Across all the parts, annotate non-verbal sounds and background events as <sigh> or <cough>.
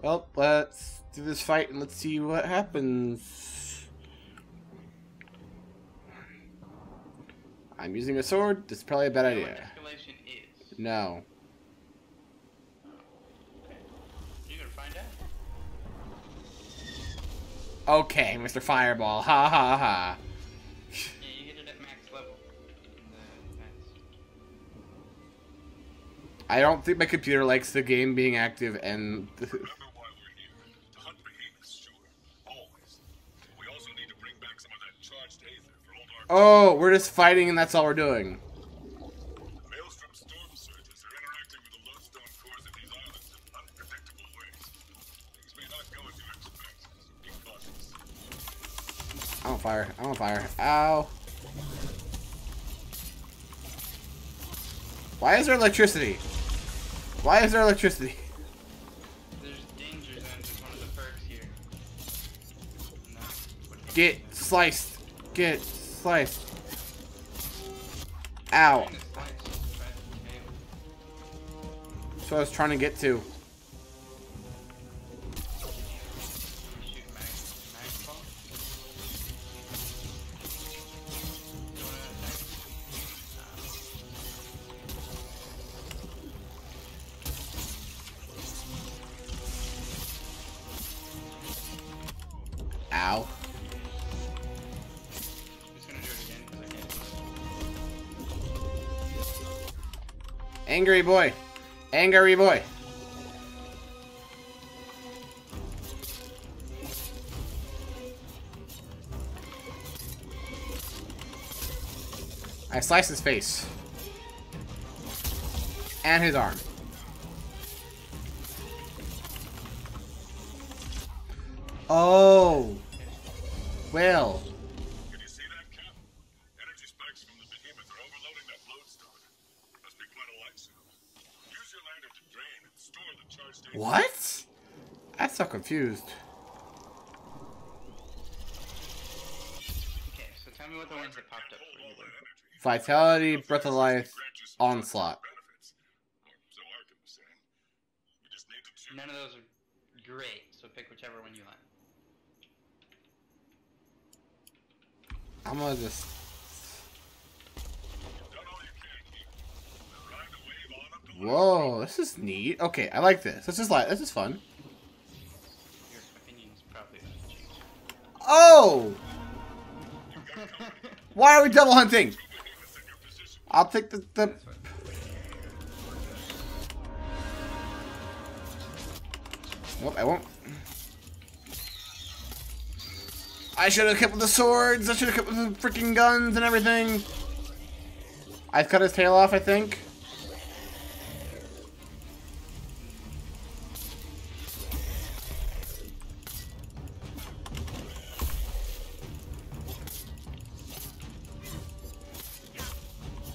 Well, let's do this fight and let's see what happens. I'm using a sword. This is probably a bad You know what idea. is. No. You're gonna find out. Okay, Mr. Fireball. Ha ha ha. I don't think my computer likes the game being active and. Remember why we're here. To hunt behemoths, sure. Always. But we also need to bring back some of that charged aether for old Ark. oh, we're just fighting and that's all we're doing. Maelstrom storm surges are interacting with the lodestone cores of these islands in unpredictable ways. Things may not go as you expect, so be cautious. I'm on fire. I'm on fire. Ow. Why is there electricity? Why is there electricity? There's danger zones as one of the perks here. No. Get sliced. Get sliced. Ow. Trying to slice, but, hey, That's what I was trying to get to. Angry boy. Angry boy. I slice his face. And his arm. Oh. Well. Can you see that, Cap? Energy spikes from the behemoth are overloading that lodestone. Must be quite a light soon. Use your lantern to drain and store the charged aether. What? I'm so confused. Okay, so tell me what the ones that popped up for you. Were. Vitality, Breath of Life, Grant you some Onslaught. benefits. Or so Arkham was saying. We just need to choose. None of those are great, so pick whichever one you like. I'm gonna just. Done all you can, Keith. Ride the wave on up to Whoa, this is neat. Okay, I like this. This is like this is fun. Your opinion's probably. Oh, <laughs> why are we double hunting? behemoths in your position. I'll take the the. Nope, I won't. I should have kept with the swords. I should have kept with the freaking guns and everything. I cut his tail off, I think.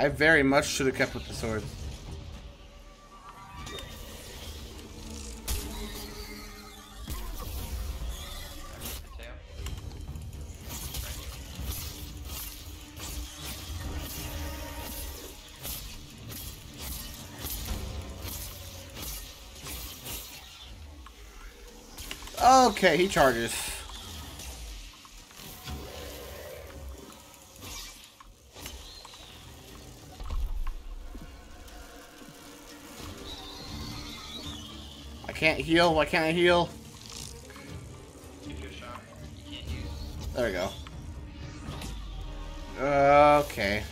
I very much should have kept with the tail. Okay, he charges. Can't heal. Why can't I heal? There we go. Okay.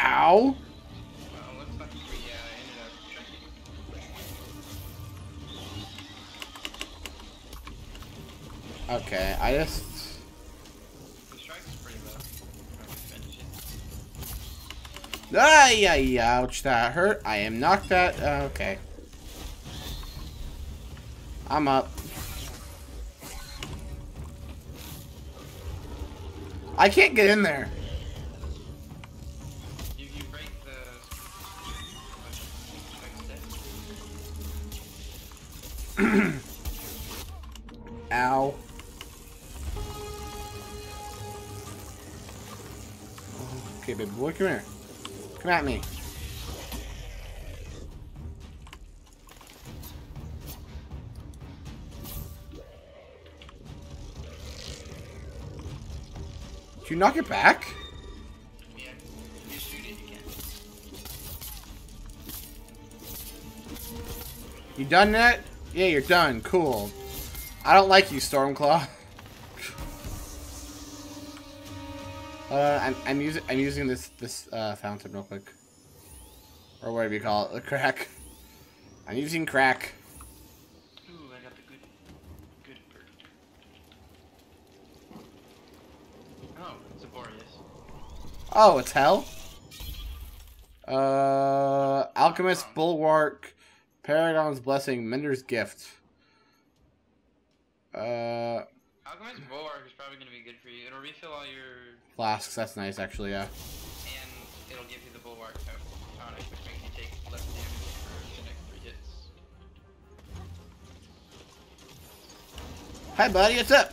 Ow! Okay, I just... The strike's pretty low. Probably finish it. Ay, ay, ouch, that hurt. I am knocked at... Uh, okay. I'm up. I can't get in there. You, you break the. <coughs> Ow. Okay, baby boy, come here. Come at me. Did you knock it back? You. You done that? Yeah, you're done. Cool. I don't like you, Stormclaw. <laughs> Uh, I'm, I'm using I'm using this this uh, fountain real quick, or whatever you call it, the crack. I'm using crack. Ooh, I got the good, good perk. Oh, Zaborius. Oh, it's hell. Uh, Alchemist Bulwark, Paragon's Blessing, Mender's Gift. Uh, Bulwark is probably gonna be good for you. It'll refill all your, flasks. That's nice, actually. Yeah. and it'll give you the Bulwark tonic, which makes you take less damage for the next three hits. Hi, buddy. What's up?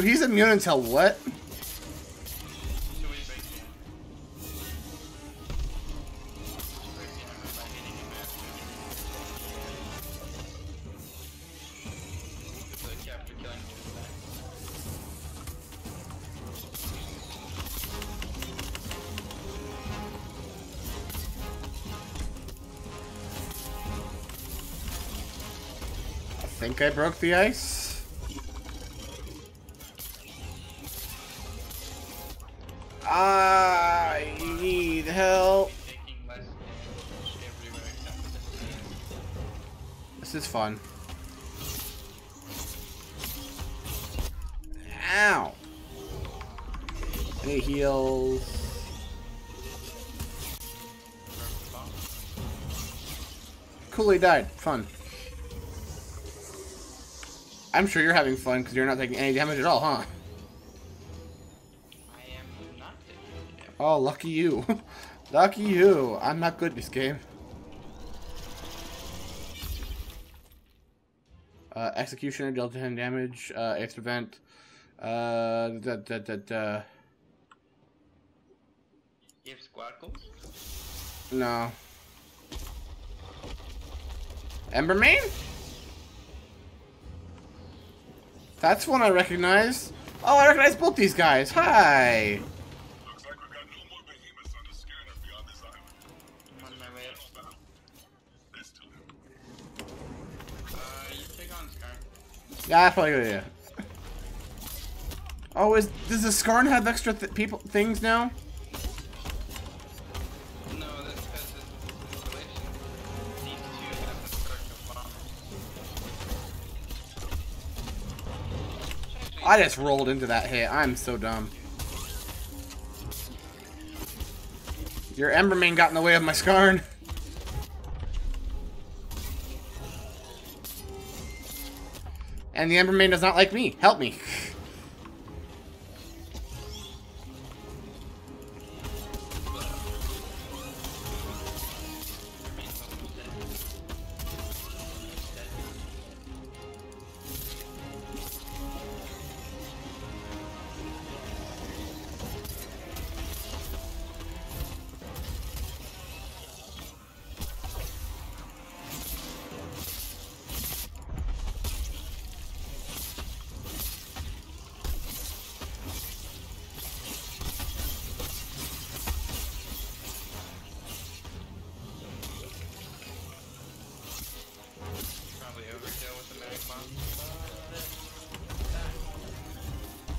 So he's immune until what? I think I broke the it. I need help. This is fun. Ow. Any heals? Cool, he died. Fun. I'm sure you're having fun because you're not taking any damage at all, huh? Oh, lucky you. <laughs> lucky you. I'm not good this game. Uh, Executioner dealt 10 damage. Uh, Ace Prevent. Uh, da, da, da, da. You have squad goals? No. Embermane? That's one I recognize. Oh, I recognize both these guys. Hi. That's probably good idea. Oh, is does the Skarn have extra th people things now? No, that's because of the. These two have the perk of. I just rolled into that hit. I'm so dumb. Your Embermane got in the way of my Skarn. And the Embermane does not like me. Help me.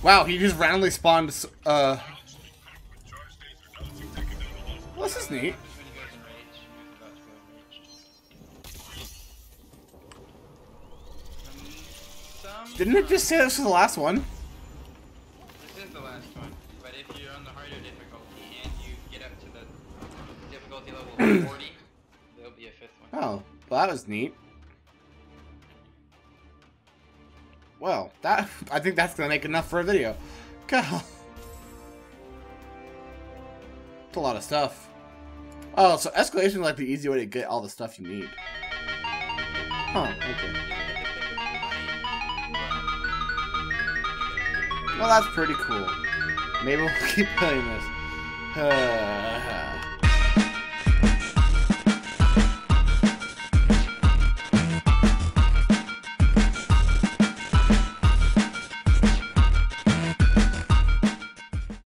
Wow, he just randomly spawned. Uh, Charge taser Nazi taking down the lost well, this is neat. Happens when he goes in rage. He's about to go in rage. Some- Didn't it just say this was the last one? This is the last one, but if you're on the harder difficulty and you get up to the difficulty level 40, <clears throat> there'll be a fifth one. Oh, well, that was neat. Well, that I think that's gonna make enough for a video. God, it's a lot of stuff. Oh, so escalation is like the easy way to get all the stuff you need. Huh. Okay. Well, that's pretty cool. Maybe we'll keep playing this.